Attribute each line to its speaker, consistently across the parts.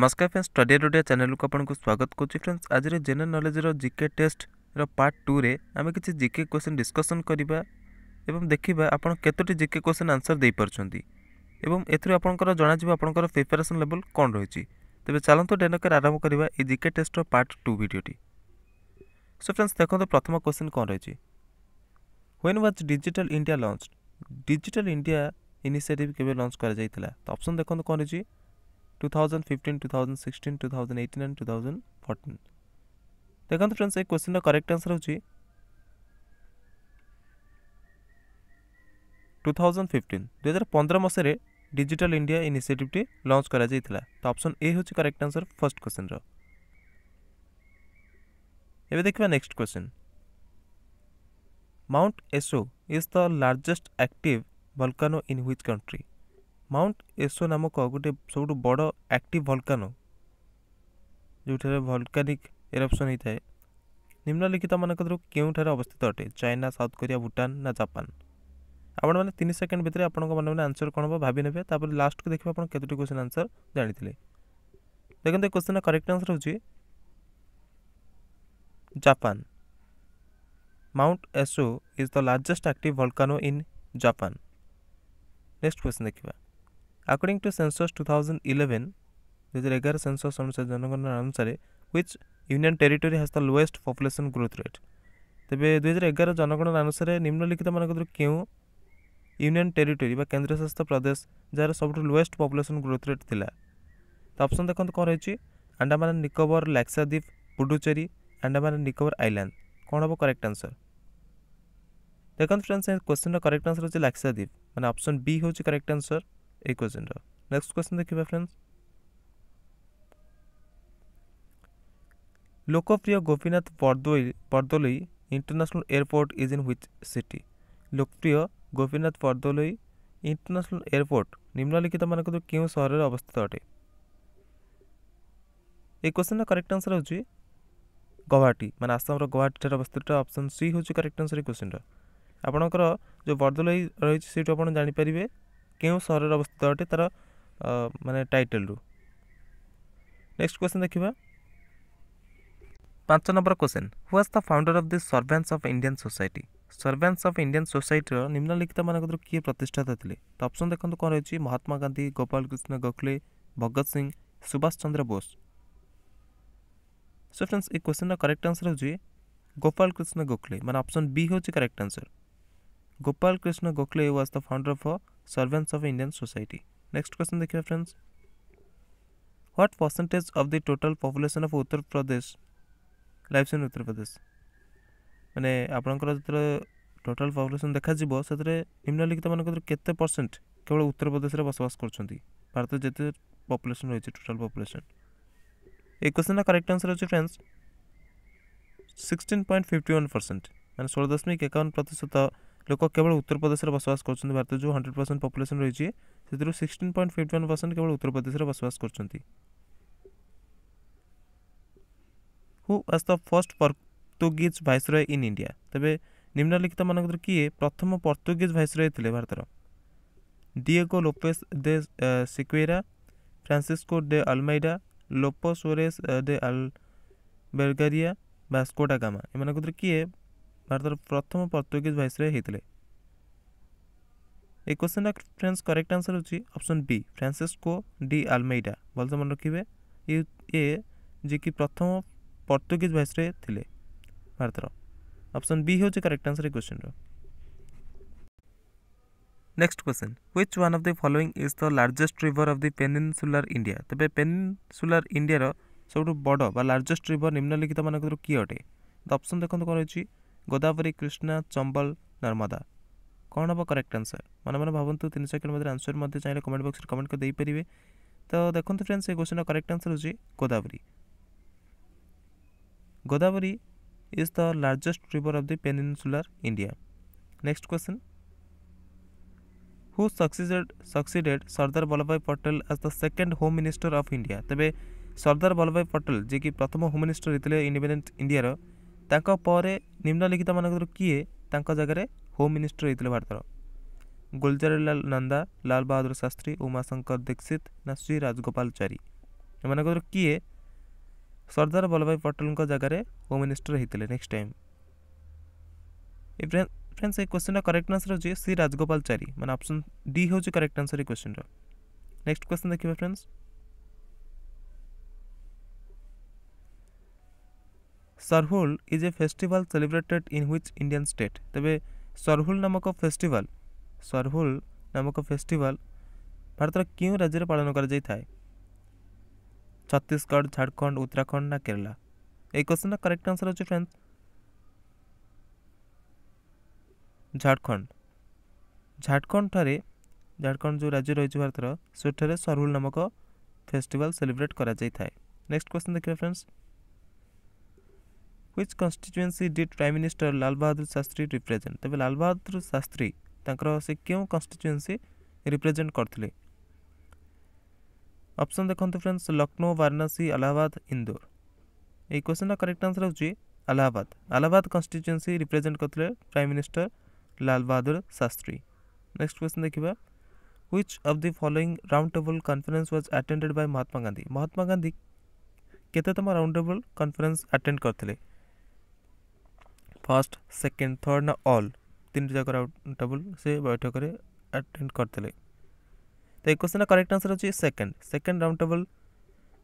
Speaker 1: ନମସ୍କାର friends study Odia ଚ୍ୟାନେଲକୁ ଆପଣଙ୍କୁ ସ୍ୱାଗତ କରୁଛି ଫ୍ରେଣ୍ଡସ୍ ଆଜିର ଜେନେରାଲ ନଲେଜର ଜିକେ ଟେଷ୍ଟର ପାର୍ଟ ଟୁରେ ଆମେ କିଛି ଜିକେ କ୍ୱେଶ୍ଚନ୍ ଡିସ୍କସନ୍ କରିବା ଏବଂ ଦେଖିବା ଆପଣ କେତୋଟି ଜିକେ କ୍ୱେଶ୍ଚନ୍ ଆନ୍ସର୍ ଦେଇପାରୁଛନ୍ତି ଏବଂ ଏଥିରୁ ଆପଣଙ୍କର ଜଣାଯିବ ଆପଣଙ୍କର ପ୍ରିପାରେସନ୍ ଲେଭଲ୍ କ'ଣ ରହିଛି ତେବେ ଚାଲନ୍ତୁ ଡେନକର ଆରମ୍ଭ କରିବା ଏହି ଜିକେ ଟେଷ୍ଟର ପାର୍ଟ ଟୁ ଭିଡ଼ିଓଟି ସୋ ଫ୍ରେଣ୍ଡସ୍ ଦେଖନ୍ତୁ ପ୍ରଥମ କ୍ୱେଶ୍ଚନ୍ କ'ଣ ରହିଛି when was digital India launch digital India initiative କେବେ ଲଞ୍ଚ କରାଯାଇଥିଲା ତ ଅପସନ୍ ଦେଖନ୍ତୁ କ'ଣ ରହିଛି 2015, 2016, 2018 and 2014 দেখন্তু ফ্রেন্ডস এই কোশ্চেনর করেক্ট আনসার হচ্ছে 2015 2015 মসরে ডিজিটাল ইন্ডিয়া ইনিশিয়েটিভটি লঞ্চ করা যাইতিলা তো অপশন এ হচ্ছে করেক্ট আনসার ফার্স্ট কোশ্চেনর এবে দেখিবা next question mount Aso is the largest active volcano in which country mount Aso ନାମକ ଗୋଟିଏ ସବୁଠୁ ବଡ଼ ଆକ୍ଟିଭ୍ ଭଲ୍କାନୋ ଯେଉଁଠାରେ ଭଲ୍କାନିକ୍ ଏରପ୍ସନ୍ ହୋଇଥାଏ ନିମ୍ନଲିଖିତମାନଙ୍କ ଥିରୁ କେଉଁଠାରେ ଅବସ୍ଥିତ ଅଟେ ଚାଇନା ସାଉଥ୍ କୋରିଆ ଭୁଟାନ ନା ଜାପାନ ଆପଣମାନେ ତିନି ସେକେଣ୍ଡ ଭିତରେ ଆପଣଙ୍କ ମନେ ମନେ ଆନ୍ସର୍ କ'ଣ ହେବ ଭାବି ନେବେ ତାପରେ ଲାଷ୍ଟକୁ ଦେଖିବେ ଆପଣ କେତୋଟି କ୍ୱେଶ୍ଚିନ୍ ଆନ୍ସର୍ ଜାଣିଥିଲେ ଦେଖନ୍ତୁ ଏ କ୍ୱେଶ୍ଚିନ୍ର କରେକ୍ଟ ଆନ୍ସର୍ ହେଉଛି Japan mount Aso is the largest active volcano in Japan next question ଦେଖିବା সেন্সস টু থাউজেন্ড ইলেভেন দু হাজার এগারো সেন্সস অনুসারে জনগণনার অনুসারে which union territory has the lowest population growth rate তবে দুই হাজার এগারো জনগণনা অনুসারে মানুষ কেউ ইউনিয়ন টেরিটোরি বা কেন্দ্রশাসিত প্রদেশ যার সবুঠ লোয়েস্ট পপুলেশন গ্রোথ রেট লা তো অপসନ୍ দেখନ୍ତୁ କ'ଣ ରହିଛି Andaman and Nicobar Lakshadweep Puducherry Andaman and Nicobar island କ'ଣ ହେବ କରେକ୍ଟ ଆନ୍ସର୍ ଦେଖନ୍ତୁ ଫ୍ରେଣ୍ଡସ୍ ଏ କ୍ୱେଶ୍ଚିନ୍ର କରେକ୍ଟ ଆନ୍ସର୍ ହେଉଛି ଲାକ୍ସାଦ୍ୱୀପ ମାନେ ଅପସନ୍ ବି ହେଉଛି କରେକ୍ଟ ଆନ୍ସର୍ এই কোয়েশ্চেনটা নেক্সট কোয়েশ্চেন দেখিবা friends লোকপ্রিয় Gopinath বরদৈ Bordoloi international airport is in which city Lokpriya Gopinath Bordoloi international airport নিম্নলিখিত নিম্নলিখিতମାନଙ୍କରୁ মানে কেউ শহরের অবস্থিত অটে এই কোশ্চেনর কারেক্ট আনসার হচ্ছে গৌহাটি মানে আসামর গৌহাটিঠার অবস্থিত অপশন সি হচ্ছে কারেক্ট আনসার এই কোশ্চেনর আপনার যে বরদলৈ রয়েছে সেইটু আপনার জাঁপারে केर अवस्थित अटे तार मान टाइटल रु नेक्स्ट क्वेश्चन देखा पांच number question was the founder of the servants of Indian society servants of Indian society निम्नलिखित मानू किए प्रतिष्ठाता थे तो अप्सन देखते कौन रही महात्मा गांधी गोपाल कृष्ण गोखले भगत सिंह सुभाष चंद्र बोस सो फ्रेंड्स ये क्वेश्चन रेक्ट आंसर हो गोपाल कृष्ण गोखले मैं अप्सन बी हूँ correct answer Gopal Krishna Gokhale was the founder of Servants of Indian Society. Next question, dekhiye friends. What percentage of the total population of Uttar Pradesh lives in Uttar Pradesh? মানে আপনার যেতে total population দেখাযিব সেতরে নিম্নলিখিত মানুষ কেতে percent কেবল উত্তরপ্রদেশে বসবাস করছেন ভারতের যেতে পপুলেসন রয়েছে টোটাল পপুলেসন এই কোশ্চেনটা কারেক্ট আনসার হচ্ছে friends sixteen point fifty one percent মানে ষোলো দশমিক একাউন্ন প্রতিশত ଲୋକ କେବଳ ଉତ୍ତରପ୍ରଦେଶରେ ବସବାସ କରୁଛନ୍ତି ଭାରତରେ ଯେଉଁ ହଣ୍ଡ୍ରେଡ଼ ପରସେଣ୍ଟ ପପୁଲେସନ୍ ରହିଛି ସେଥିରୁ sixteen point fifty one percent କେବଳ ଉତ୍ତରପ୍ରଦେଶରେ ବସବାସ କରୁଛନ୍ତି who was the first Portuguese viceroy in India ତେବେ ନିମ୍ନଲିଖିତମାନଙ୍କ ଭିତରୁ କିଏ ପ୍ରଥମ ପର୍ତ୍ତୁଗୀଜ ଭାଇସରୟ ଥିଲେ ଭାରତର Diego Lopes de Sequeira Francisco de Almeida Lopo Soares de Albergaria Vasco da Gama ଏମାନଙ୍କ ଭିତରୁ କିଏ ଭାରତର ପ୍ରଥମ ପର୍ତ୍ତୁଗୀଜ ଭାଇସରୟ ହୋଇଥିଲେ এই কোশ্চেনটা ফ্রেন্ডস করেক্ট আনসার হচ্ছে option B Francisco de Almeida ভালসে মনে রাখবে এ যে কি প্রথম পর্তুগিজ ভাইসরে লে ভারতর অপশন বি হচ্ছে করেক্ট আনসার এই কোশ্চেনর next question which one of the following is the largest river of the peninsular India তবে পেনিনসুলার ইন্ডিয়ার ସବୁଠୁ ବଡ଼ ବା ଲାର୍ଜେଷ୍ଟ ରିଭର୍ ନିମ୍ନଲିଖିତ ମାନଙ୍କର କିଏ ଅଟେ ତ ଅପସନ୍ ଦେଖନ୍ତୁ କ'ଣ ରହିଛି गोदावरी कृष्णा चंबल नर्मदा କ'ଣ ହେବ କରେକ୍ଟ ଆନ୍ସର୍ ମନେ ମନେ ଭାବନ୍ତୁ ତିନି ସେକେଣ୍ଡ ମଧ୍ୟରେ ଆନ୍ସର୍ ମଧ୍ୟ ଚାହିଁଲେ କମେଣ୍ଟ ବକ୍ସରେ କମେଣ୍ଟ କରି ଦେଇପାରିବେ ତ ଦେଖନ୍ତୁ ଫ୍ରେଣ୍ଡସ୍ ଏ କ୍ୱେଶ୍ଚନ୍ର କରେକ୍ଟ ଆନ୍ସର୍ ହେଉଛି Godavari Godavari is the largest river of the peninsular India next question who succeeded succeeded Sardar Vallabhbhai Patel as the second home minister of India ତେବେ ସର୍ଦ୍ଦାର ବଲ୍ଲଭଭାଇ ପଟେଲ ଯିଏକି ପ୍ରଥମ ହୋମ୍ ମିନିଷ୍ଟର ହେଇଥିଲେ ଇଣ୍ଡିପେଣ୍ଡେଣ୍ଟ ଇଣ୍ଡିଆର ତାଙ୍କ ପରେ ନିମ୍ନଲିଖିତମାନଙ୍କର କିଏ ତାଙ୍କ ଜାଗାରେ ହୋମ୍ ମିନିଷ୍ଟର ହେଇଥିଲେ ଭାରତର ଗୁଲଜାରିଲାଲ ନନ୍ଦା ଲାଲ ବାହାଦୁର ଶାସ୍ତ୍ରୀ ଉମାଶଙ୍କର ଦୀକ୍ଷିତ ନା ଶ୍ରୀ ରାଜଗୋପାଳଚାରୀ ଏମାନଙ୍କର କିଏ ସର୍ଦ୍ଦାର ବଲ୍ଲଭାଇ ପଟେଲଙ୍କ ଜାଗାରେ ହୋମ୍ ମିନିଷ୍ଟର ହେଇଥିଲେ ନେକ୍ସଟ ଟାଇମ୍ ଏ ଫ୍ରେଣ୍ଡସ୍ ଏ କ୍ୱେଶ୍ଚିନ୍ର କରେକ୍ଟ ଆନ୍ସର୍ ହେଉଛି ଶ୍ରୀ ରାଜଗୋପାଳଚାରୀ ମାନେ ଅପସନ୍ ଡି ହେଉଛି କରେକ୍ଟ ଆନ୍ସର୍ ଏ କ୍ୱେଶ୍ଚିନ୍ର ନେକ୍ସଟ କ୍ୱେଶ୍ଚିନ୍ ଦେଖିବା friends Sarhul is a festival celebrated in which Indian state তবে সরহুল নামক ফেস্টিভাল সরহুল নামক ফেস্টিভাল ভারতের কেউ রাজ্যের পালন করা যাই থাকে ছত্তিশগড় ঝাড়খণ্ড উত্তরাখণ্ড না কেরলা এই কোশ্চেন কারেক্ট আনসার হচ্ছে ফ্রেন্ডস ঝাড়খণ্ড ঝাড়খণ্ড ঠারে ঝাড়খণ্ড যে রাজ্য রয়েছে ভারতের ରହିଛି সরহুল নামক ସରହୁଲ সেলিব্রেট করা যাই থাকে নেক্সট কোশ্চেন দেখবে friends which constituency did prime minister lal bahadur shastri represent tebe lal bahadur shastri ତାଙ୍କର ସେ କେଉଁ କନଷ୍ଟିଚୁଏନ୍ସି ରିପ୍ରେଜେଣ୍ଟ କରିଥିଲେ ଅପସନ୍ ଦେଖନ୍ତୁ ଫ୍ରେଣ୍ଡସ୍ ଲକ୍ଷ୍ନୌ ବାରାଣାସୀ ଆଲାହାବାଦ ଇନ୍ଦୋର ଏଇ କ୍ୱେଶ୍ଚନ୍ର କରେକ୍ଟ ଆନ୍ସର୍ ହେଉଛି ଆଲାହାବାଦ ଆଲାହାବାଦ କନଷ୍ଟିଚୁଏନ୍ସି ରିପ୍ରେଜେଣ୍ଟ କରିଥିଲେ prime minister Lal Bahadur Shastri next question ଦେଖିବା which of the following round table conference was attended by Mahatma Gandhi Mahatma Gandhi କେତେତମ round table conference attend କରିଥିଲେ first second third ना all तीन जाकर table से बैठक में attend करते तो ये क्वेश्चन करेक्ट आंसर अच्छे सेकेंड सेकेंड राउंड टेबल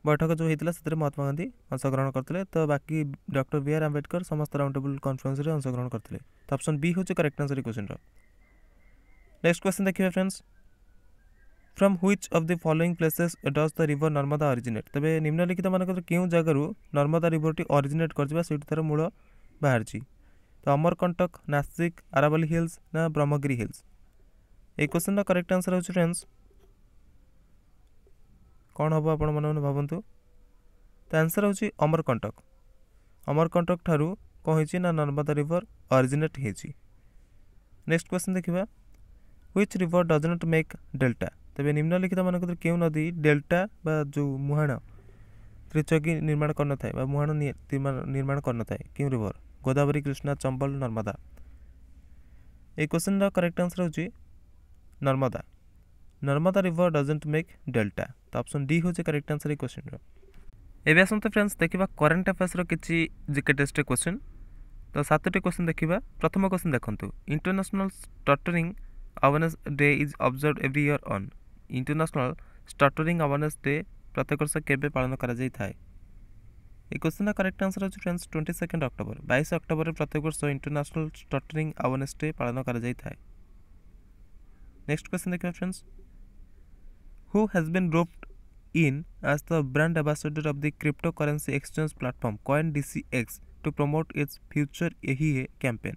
Speaker 1: बैठक जो होता से महात्मा गांधी अंशग्रहण करते तो बाकी डॉक्टर बी आर आम्बेडकर समस्त राउंड टेबल कन्फरेन्स में अंशग्रहण करते तो अप्सन बी हूँ correct answer question next question देखिए friends from which of the following places does the river Narmada originate ତେବେ ନିମ୍ନଲିଖିତ ମାନଙ୍କର କେଉଁ ଜାଗାରୁ ନର୍ମଦା ରିଭରଟି ଅରିଜିନେଟ୍ କରିଯିବା ସେଇଠି ତା'ର ମୂଳ ବାହାରିଛି तो अमरकंटक नासिक अरावली हिल्स ना ब्रह्मगिरी हिल्स ये क्वेश्चन का करेक्ट आंसर हो फ्रेंड्स कौन हम आप मैंने भावतु तो आंसर हूँ अमरकंटक अमरकंटक ठारू कौन ना Narmada river originate next question देखा which river does not make delta तेज निम्नलिखित मान क्यों नदी डेल्टा बा जो मुहाण त्रिचकी निर्माण कर मुहाण निर्माण कर क्यों रिवर गोदावरी कृष्णा चंबल नर्मदा ये क्वेश्चन करेक्ट आंसर हो Narmada Narmada river doesn't make delta तो ऑप्शन डी हूँ करेक्ट आंसर ये क्वेश्चन एवं आसतु फ्रेंड्स देखा करेन्ट अफेयर्स किसी जिके टेस्ट क्वेश्चन तो सतटी क्वेश्चन देखा प्रथम क्वेश्चन देखु international stuttering awareness day is observed every year on international stuttering awareness day प्रत्येक वर्ष केवे पालन कराए এই কোশ্চেনটা কারেক্ট আনসার হচ্ছে ফ্রেন্ডস টোয়েন্টি সেকেন্ড অক্টোবর বাইশ অক্টোবরের প্রত্যেক বর্ষ ইন্টারন্যাশনাল স্টটরিং আওয়ারনেস ডে পালন করা যাই থাকে নেক্সট কোশ্চেন দেখবা friends who has been roped in as the brand of the crypto currency exchange platform coin DC X to promote its its এহি এ ক্যাম্পেন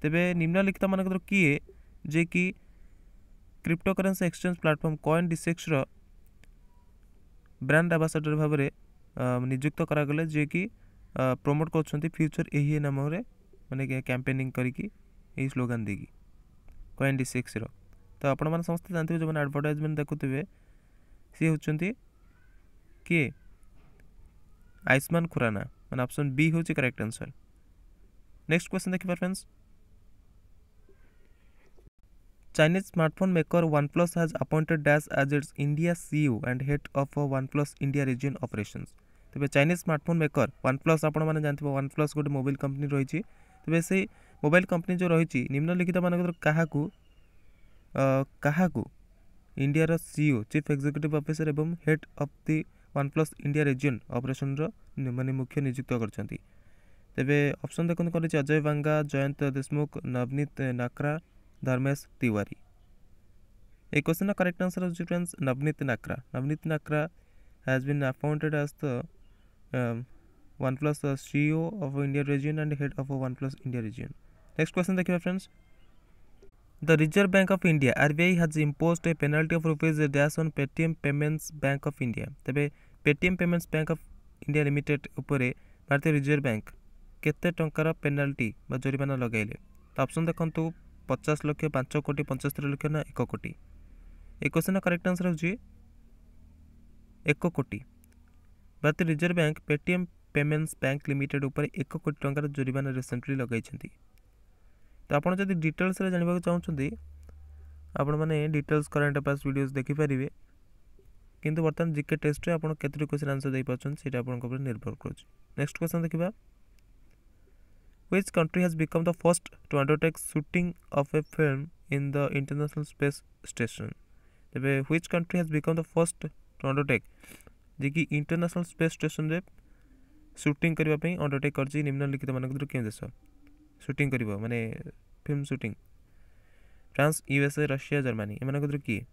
Speaker 1: তবে নিম্নলিখিত ମାନଙ୍କର যে কি crypto currency exchange platform coin DC XOR brand ambassador ভাবে निजुक्त करागले जे कि promote कर फ्यूचर यही नाम मैंने कैंपेनिंग कर स्लोगान दे कि कॉन डी सिक्स रो तो आपण जानते हैं जो मैंने आडभटाइजमेंट देखुए सी हूँ किए आयुष्मान खुराना मैं अपसन बी हूँ करेक्ट आंसर नेक्स्ट क्वेश्चन देख पार friends Chinese smartphone maker OnePlus has appointed dash as its India CEO and head of OnePlus India region operations ତେବେ Chinese smartphone maker OnePlus ଆପଣମାନେ ଜାଣିଥିବେ OnePlus ଗୋଟେ mobile company ରହିଛି ତେବେ ସେଇ mobile company ଯେଉଁ ରହିଛି ନିମ୍ନଲିଖିତମାନଙ୍କର କାହାକୁ କାହାକୁ ଇଣ୍ଡିଆର ସିଇଓ ଚିଫ୍ ଏକ୍ଜିକ୍ୟୁଟିଭ୍ ଅଫିସର ଏବଂ head of the OnePlus India region ଅପରେସନ୍ର ମାନେ ମୁଖ୍ୟ ନିଯୁକ୍ତ କରିଛନ୍ତି ତେବେ ଅପସନ୍ ଦେଖନ୍ତୁ କରିଛି ଅଜୟ ବାଙ୍ଗା ଜୟନ୍ତ ଦେଶମୁଖ ନବନୀତ ନାକ୍ରା ଧର୍ମେଶ ତିୱାରୀ এই কোশ্চেনটা কারেক্ট আনসার হচ্ছে friends Navneet Nakra Navneet Nakra has been appointed as the um, OnePlus uh, CEO of India region and head of OnePlus India region. Next question, thank you, friends. The Reserve Bank of India RBI has imposed a penalty of rupees dash on Paytm Payments Bank of India. तेबे Paytm Payments Bank of India Limited उपरे भारतीय reserve bank केते टंकार penalty बा जरिमाना लगाइले तो option देखंतु 50 लाख 5 कोटी 75 लाख ना 1 कोटी ए क्वेश्चन करेक्ट आंसर होजी 1 कोटी ଭାରତୀୟ reserve bank Paytm payments bank limited ଉପରେ ଏକ କୋଟି ଟଙ୍କାର ଜୋରିମାନା ରିସେଣ୍ଟଲି ଲଗାଇଛନ୍ତି ତ ଆପଣ ଯଦି ଡିଟେଲ୍ସରେ ଜାଣିବାକୁ ଚାହୁଁଛନ୍ତି ଆପଣମାନେ ଡିଟେଲ୍ସ କରେଣ୍ଟ ଆଫେୟାର୍ସ ଭିଡ଼ିଓସ୍ ଦେଖିପାରିବେ କିନ୍ତୁ ବର୍ତ୍ତମାନ ଜିକେ ଟେଷ୍ଟରେ ଆପଣ କେତୋଟି କ୍ୱେଶ୍ଚିନ୍ ଆନ୍ସର୍ ଦେଇପାରୁଛନ୍ତି ସେଇଟା ଆପଣଙ୍କ ଉପରେ ନିର୍ଭର କରୁଛି ନେକ୍ସଟ କ୍ୱେଶ୍ଚନ୍ ଦେଖିବା which country has become the first to undertake shooting of a film in the international space station ତେବେ which country has become the first to undertake जेकि इंटरनेशनल स्पेस स्टेशन रे सुटिंग करने undertake निम्नलिखित मान देश suiting कर मानने film shooting France USA Russia Germany M किए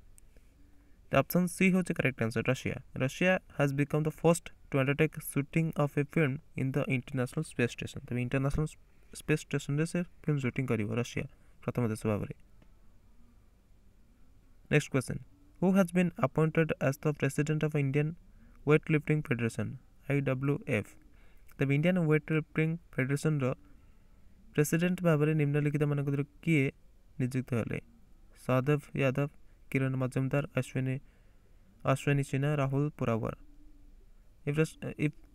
Speaker 1: ऑप्शन सी हूँ correct answer Russia Russia has become the first to undertake shooting of a film in the international space station Tej international space station से film shooting कर Russia प्रथम देश भाव में next question who has been appointed as the president of Indian weightlifting federation I W F ତେବେ Indian weightlifting ଫେଡେରେସନ୍ର president ଭାବରେ ନିମ୍ନଲିଖିତମାନଙ୍କ କିଏ ନିଯୁକ୍ତ ହେଲେ ସହଦେବ ୟାଦବ କିରଣ ମଜୁମଦାର ଅଶ୍ୱିନୀ ଅଶ୍ୱିନୀ ସିହ୍ନା ରାହୁଲ ପୁରାବର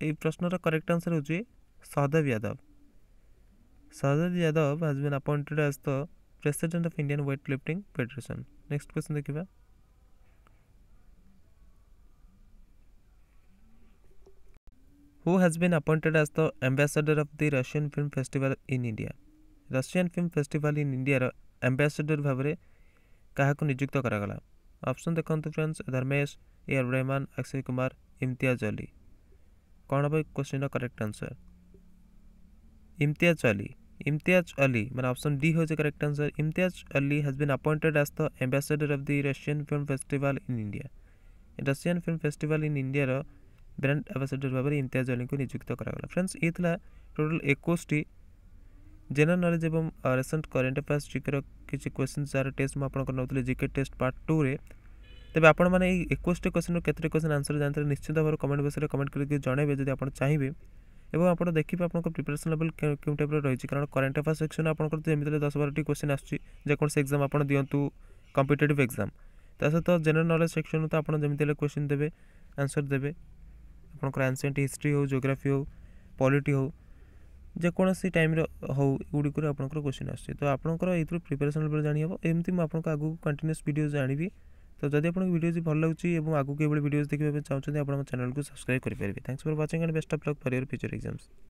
Speaker 1: এই প্রশ্নর করেক্ট আনসার হচ্ছে Sahdev Yadav Sahdev Yadav has been appointed as the president of Indian weight lifting federation next question দেখা who has been appointed as the ambassador of the Russian Film Festival in India. Russian Film Festival in Indiaର ambassador ଭାବରେ କାହାକୁ ନିଯୁକ୍ତ କରାଗଲା option ଦେଖନ୍ତୁ friends Dharmesh A R Rahman Akshay Kumar Imtiaz Ali କ'ଣ ହେବ କ୍ୱେଶ୍ଚିନ୍ର କରେକ୍ଟ ଆନ୍ସର୍ ଇମ୍ତିଆଜ ଅଲି ଇମ୍ତିଆଜ ଅଲି ମାନେ ଅପସନ୍ ଡି ହେଉଛି correct answer Imtiaz Ali has been appointed as the ambassador of the Russian film festival in India Russian film festival in ଇଣ୍ଡିଆର brand ambassador ଭାବରେ ଇମ୍ତିଆଜ ଅଲିଙ୍କୁ ନିଯୁକ୍ତ କରାଗଲା ଫ୍ରେଣ୍ଡସ୍ ଇଏ ଥିଲା ଟୋଟାଲ୍ ଏକୋଇଶଟି ଜେନେରାଲ ନଲେଜ ଏବଂ ରିସେଣ୍ଟ କରେଣ୍ଟ ଆଫେୟାର୍ସ ଜିକେର କିଛି କ୍ୱେଶ୍ଚିନ୍ ଯାହାର ଟେଷ୍ଟ ମୁଁ ଆପଣଙ୍କର ନେଉଥିଲି ଜିକେ ଟେଷ୍ଟ ପାର୍ଟ ଟୁରେ ତେବେ ଆପଣମାନେ ଏଇ ଏକୋଇଶଟି କ୍ୱେଶ୍ଚିନ୍ରୁ କେତେଟି କ୍ୱେଶ୍ଚିନ୍ ଆନ୍ସର ଜାଣିଥିଲେ ନିଶ୍ଚିତ ଭାବରେ କମେଣ୍ଟ ବକ୍ସରେ କମେଣ୍ଟ କରିକି ଜଣାଇବେ ଯଦି ଆପଣ ଚାହିଁବେ ଏବଂ ଆପଣ ଦେଖିବେ ଆପଣଙ୍କ ପ୍ରିପାରେସନ୍ ଲେଭଲ୍ କେଉଁ ଟାଇପ୍ର ରହିଛି କାରଣ କରେଣ୍ଟ ଆଫେୟାର୍ସ ସେକ୍ସନ୍ ଆପଣଙ୍କର ଯେମିତି ହେଲେ ଦଶ ବାରଟି କ୍ୱେଶ୍ଚିନ୍ ଆସୁଛି ଯେକୌଣସି ଏକ୍ଜାମ୍ ଆପଣ ଦିଅନ୍ତୁ କମ୍ପିଟେଟିଭ୍ ଏକ୍ଜାମ୍ ତା ସହିତ ଜେନେରାଲ ନଲେଜ ସେକ୍ସନ୍ରୁ ତ ଆପଣ ଯେମିତି ହେଲେ କ୍ୱେଶ୍ଚିନ୍ ଦେବେ ଆନ୍ସର ଦେବେ আপনক অ্যানসেন্ট হিস্টরি হউ জিওগ্রাফি হউ পলিটি হউ জে কোনসি টাইম র হউ গুডি করে আপনক কোশ্চেন আসসে তো আপনক এত্রু প্রিপারেশন লর জানি হব এমতি ম আপনক আগু কন্টিনিউয়াস ভিডিও জানিবি তো যদি আপনক ভিডিও জি ভাল লাগচি এবম আগু কেব ভিডিওস দেখিব চাউচেন আপন চ্যানেল কো সাবস্ক্রাইব করি পারিব thanks for watching and best অফ럭 for your future exams